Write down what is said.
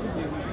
Thank you.